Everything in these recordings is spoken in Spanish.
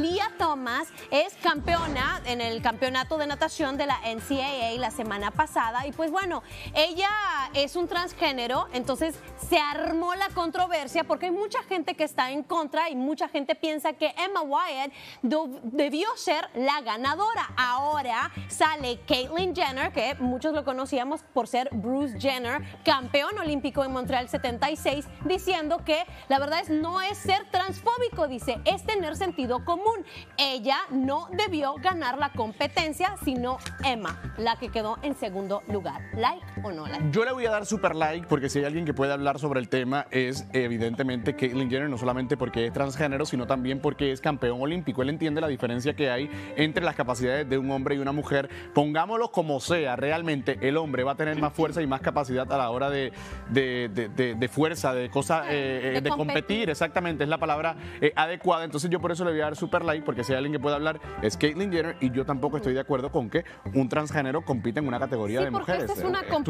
Lia Thomas es campeona en el campeonato de natación de la NCAA la semana pasada y pues bueno, ella es un transgénero, entonces se armó la controversia porque hay mucha gente que está en contra y mucha gente piensa que Emma Wyatt debió ser la ganadora. Ahora sale Caitlyn Jenner, que muchos lo conocíamos por ser Bruce Jenner, campeón olímpico en Montreal 76, diciendo que la verdad es no es ser transfóbico, dice, es tener sentido común. Ella no debió ganar la competencia, sino Emma, la que quedó en segundo lugar. ¿Like o no like? Yo le voy a dar super like porque si hay alguien que puede hablar sobre el tema es evidentemente Caitlyn Jenner, no solamente porque es transgénero, sino también porque es campeón olímpico. Él entiende la diferencia que hay entre las capacidades de un hombre y una mujer. Pongámoslo como sea, realmente el hombre va a tener más fuerza y más capacidad a la hora de, de, fuerza, de cosas, eh, eh, de, competir. exactamente, es la palabra eh, adecuada. Entonces yo por eso le voy a dar super like, porque si hay alguien que puede hablar es Caitlyn Jenner y yo tampoco estoy de acuerdo con que un transgénero compita en una categoría de mujeres. Esta es una competencia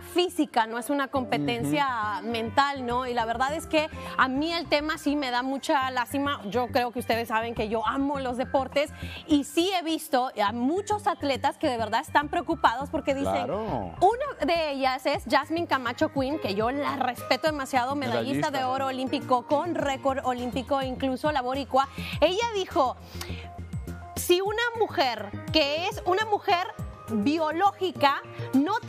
física, no es una competencia mental, ¿no? Y la verdad es que a mí el tema sí me da mucha lástima. Yo creo que ustedes saben que yo amo los deportes y sí he visto a muchos atletas que de verdad están preocupados porque dicen, una de ellas es Jasmine Camacho Quinn, que yo la respeto demasiado, medallista, de oro olímpico con récord olímpico, incluso la boricua. Ella dijo, si una mujer que es una mujer biológica no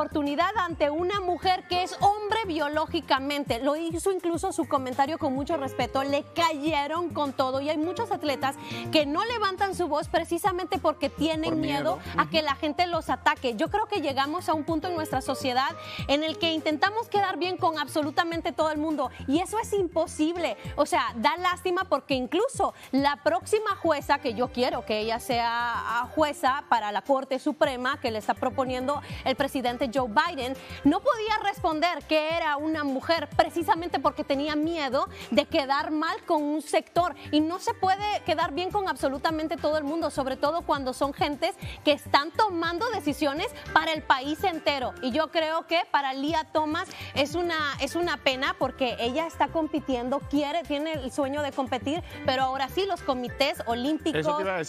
oportunidad ante una mujer que es hombre biológicamente. Lo hizo incluso su comentario con mucho respeto. Le cayeron con todo y hay muchos atletas que no levantan su voz precisamente porque tienen miedo. a que la gente los ataque. Yo creo que llegamos a un punto en nuestra sociedad en el que intentamos quedar bien con absolutamente todo el mundo y eso es imposible. O sea, da lástima porque incluso la próxima jueza, que yo quiero que ella sea ah, jueza para la Corte Suprema que le está proponiendo el presidente Joe Biden, no podía responder que era una mujer precisamente porque tenía miedo de quedar mal con un sector. Y no se puede quedar bien con absolutamente todo el mundo, sobre todo cuando son gentes que están tomando decisiones para el país entero. Y yo creo que para Lía Thomas es una, es una pena porque ella está compitiendo, quiere, tiene el sueño de competir, pero ahora sí los comités olímpicos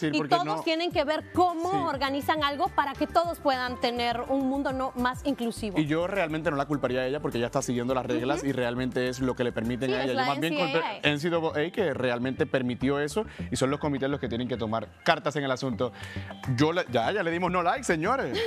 y todos tienen que ver cómo organizan algo para que todos puedan tener un mundo no más inclusivo. Y yo realmente no la culparía a ella porque ella está siguiendo las reglas y realmente es lo que le permiten a ella. Yo más bien NCAA que realmente permitió eso y son los comités los que tienen que tomar cartas en el asunto. Yo ya, ya le dimos no like, señores.